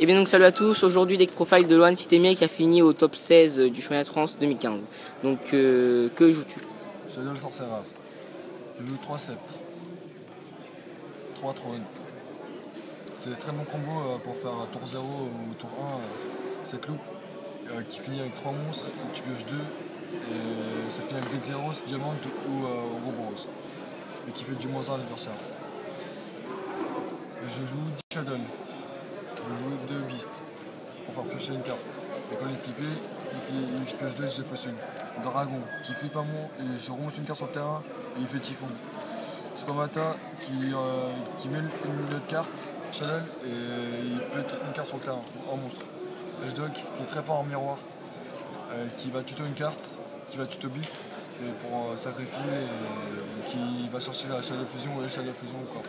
Et bien donc salut à tous, aujourd'hui Deck Profile de Loan Citémier qui a fini au top 16 du championnat de France 2015. Donc euh, que joues-tu? Shadow le Sorceraf. Je joue 3 sceptres. 3 trônes. C'est un très bon combo euh, pour faire tour 0 ou tour 1, cette loupe, qui finit avec 3 monstres, et tu pioches 2, et ça finit avec Declaros, Diamant ou euh, Ouroboros. Et qui fait du moins 1 à l'adversaire. Je joue 10 Shadow. Je joue 2 Beasts pour faire piocher une carte. Et quand il est flippé, il flippe- je pioche 2 je défausse une. Dragon qui flippe un mon et je remonte une carte sur le terrain et il fait typhon. Squamata qui, euh, qui met une milieu de carte, Shadow, et il être une carte sur le terrain en monstre. H-Dog qui est très fort en miroir, euh, qui va tuto une carte, qui va tuto Beast et pour euh, sacrifier et qui va chercher la Shadow Fusion ou la Shadow Fusion encore.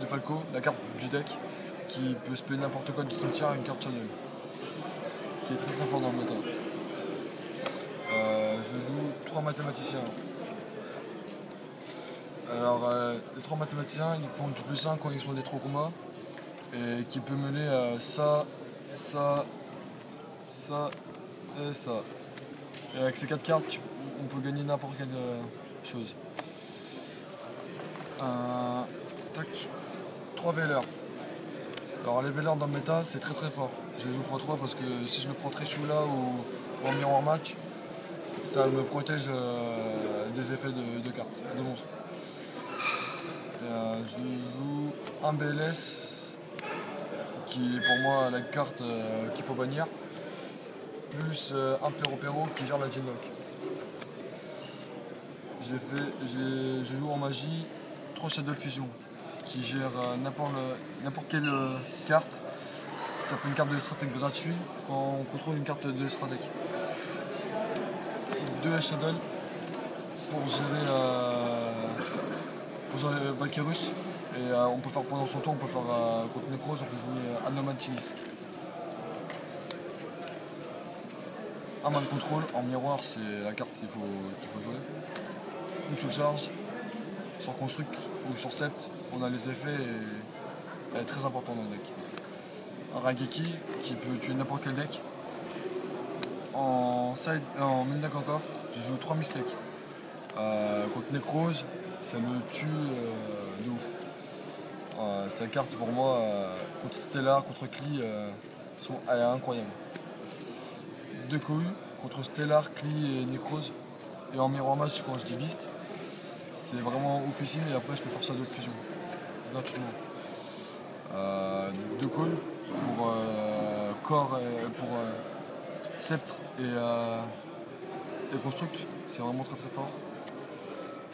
De Falco, la carte du deck qui peut spé n'importe quoi du cimetière à une carte Shadow qui est très très fort dans le méta. Euh, je joue trois mathématiciens. Alors, euh, les trois mathématiciens, ils font du plus 1 quand ils sont des trop combats et qui peut mener à ça, ça, ça et ça. Et avec ces quatre cartes, on peut gagner n'importe quelle euh, chose. Tac. 3 Veilers. Alors les Veilers dans le méta, c'est très très fort. Je joue x3 parce que si je me prends très chou là ou en miroir match, ça me protège euh, des effets de, cartes, de monstres. Euh, je joue un BLS qui est pour moi la carte euh, qu'il faut bannir, plus un Perro Perro qui gère la Genlock. J'ai fait, je joue en magie 3 Shadow Fusion qui gère euh, n'importe le- n'importe quelle euh, carte. Ça fait une carte de stratège gratuit quand on contrôle une carte de stratège. Deux Shadow pour gérer, euh, pour gérer Valkyrus. Et on peut faire pendant son tour, on peut faire contre Necros, on peut jouer euh, Anomantilis. Un man contrôle, en miroir c'est la carte qu'il faut, qu'il faut jouer. Une sous charge, sur construct ou sur sept, on a les effets et elle est très importante dans le deck. Un Rageki qui peut tuer n'importe quel deck. En side, euh, en main deck encore, je joue 3 mistakes. Euh, contre Necrose, ça me tue euh, de ouf. Euh, sa carte pour moi, contre Stellar, contre Kli, euh, sont, elle est incroyable. Deux contre Stellar, Kli et Necrose. Et en miroir match quand je dis Beast, c'est vraiment oufissime et après je peux faire ça de fusion gratuitement. Euh, deux calls pour euh, corps et pour euh, sceptre et, et construct, c'est vraiment très très fort.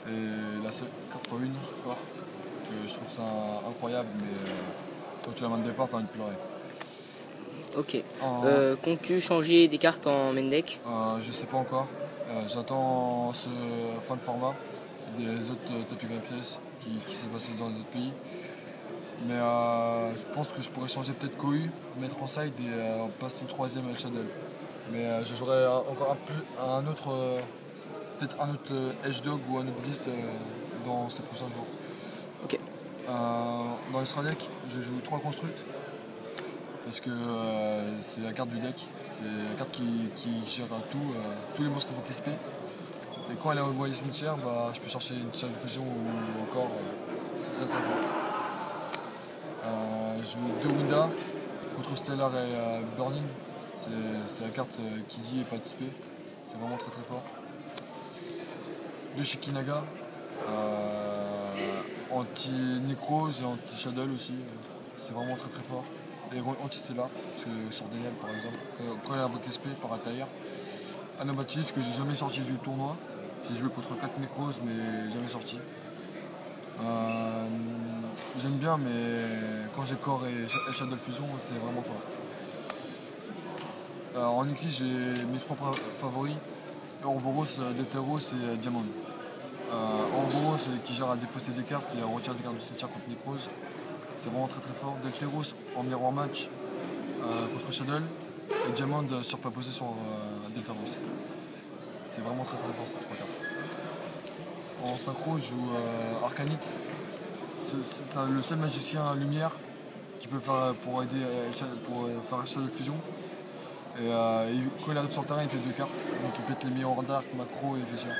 Et la seule carte x une corps, que je trouve ça incroyable mais quand tu la main de départ t'as envie de pleurer. Ok. En- Comptes-tu changer des cartes en main deck? Je sais pas encore. J'attends ce fin de format des autres euh, Topic Access qui, qui s'est passé dans d'autres pays. Mais euh, je pense que je pourrais changer peut-être Kohu, mettre en side et euh, passer une troisième avec Shadow. Mais euh, je jouerai encore un, plus, un autre, peut-être un autre euh, H-Dog ou un autre Beast dans ces prochains jours. Ok. Dans le deck, je joue 3 constructs parce que c'est la carte du deck. C'est la carte qui, qui gère tout, tous les monstres qu'il faut crisper. Et quand elle est envoyée cimetière, bah, je peux chercher une seule fusion ou encore. euh, c'est très très fort. Euh, je joue deux Winda contre Stellar et euh, Burning. C'est la carte euh, qui dit et participer. C'est vraiment très très fort. Deux Shikinaga. anti-Necrose et anti-Shadow aussi. C'est vraiment très très fort. Et anti-Stellar, parce que sur Daniel par exemple, quand elle invoque SP par Altair. Anabatis que j'ai jamais sorti du tournoi. J'ai joué contre 4 Necrose mais jamais sorti. Euh, J'aime bien mais quand j'ai Core et Sh- et Shadow Fusion c'est vraiment fort. Euh, en Nixie j'ai mes trois favoris. Ouroboros, euh, Deteros et Diamond. Euh, c'est qui gère à défausser des cartes et à retirer des cartes du cimetière contre Necrose. C'est vraiment très très fort. Delteros en miroir match contre Shadow et Diamond euh, surposé sur euh, Delteros. C'est vraiment très très fort ces trois cartes. En synchro, je joue euh, Arcanite. C'est le seul magicien lumière qui peut faire pour aider euh, pour euh, faire Shadow Fusion. Et, euh, quand il arrive sur le terrain, il fait deux cartes. Donc il pète les meilleurs d'arc, macro et fessure.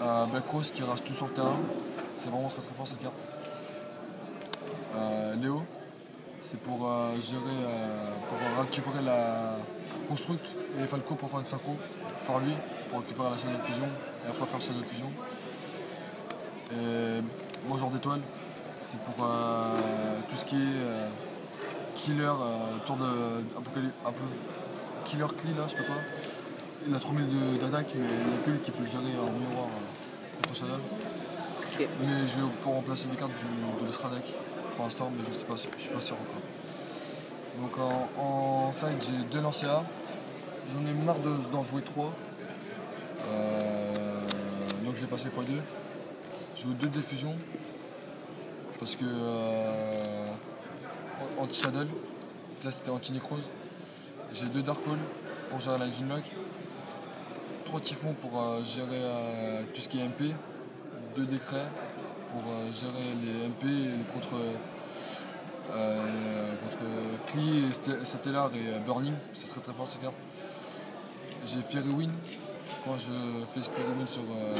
Euh, Black Rose qui rage tout sur le terrain. C'est vraiment très très fort cette carte. Euh, Léo, c'est pour euh, gérer, euh, pour récupérer la construct et Falco pour faire une synchro. Faire lui pour récupérer la Shadow Fusion et après faire Shadow Fusion. Et moi genre d'étoile, c'est pour euh, tout ce qui est euh, killer, euh, tour de un peu killer cli là, je sais pas quoi. Il a 3000 de- d'attaque, mais il n'y a que lui qui peut le gérer en miroir contre Shadow. Mais je vais pour remplacer des cartes du, de l'Estra deck pour l'instant, mais je sais pas, je suis pas sûr encore. Donc en, en side j'ai deux lancers. J'en ai marre de- d'en jouer trois. Euh, donc je l'ai passé x2. Je joue deux diffusions. Parce que euh, anti-shadow, là c'était anti-necrose. J'ai deux dark hole pour gérer la Ginlock. Trois typhons pour euh, gérer tout ce qui est MP. Deux décrets pour gérer les MP contre, contre Sté- Satellar et Burning. C'est très très fort ces cartes. J'ai Fairy Win quand je fais Fairy Win sur, euh,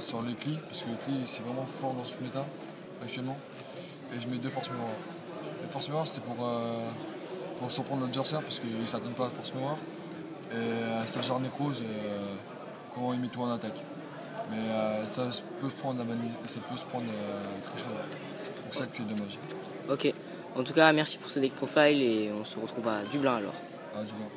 sur les Cli, parce que le Cli c'est vraiment fort dans ce méta actuellement. Et je mets deux Force Mémoire. Les Force Mémoire c'est pour, euh, pour surprendre l'adversaire parce qu'il ne s'attend pas à Force Mémoire. Et euh, ça gère Necrose euh, quand il met tout en attaque. Mais euh, ça peut se prendre, à ça peut se prendre euh, très chaud. Donc ça que c'est dommage. Ok. En tout cas, merci pour ce deck profile et on se retrouve à Dublin alors. Ah, du moins.